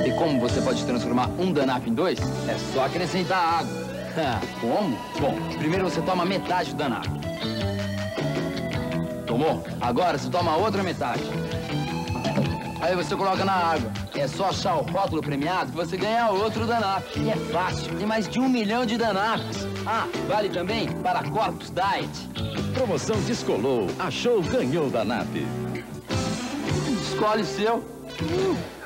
Sabe como você pode transformar um Danap em dois? É só acrescentar água. como? Bom, primeiro você toma metade do Danap. Tomou? Agora você toma outra metade. Aí você coloca na água. É só achar o rótulo premiado que você ganha outro Danap. E é fácil. Tem mais de um milhão de Danaps. Ah, vale também para Corpus Diet. Promoção Descolou. Achou, ganhou Danap. Escolhe o seu. Uh.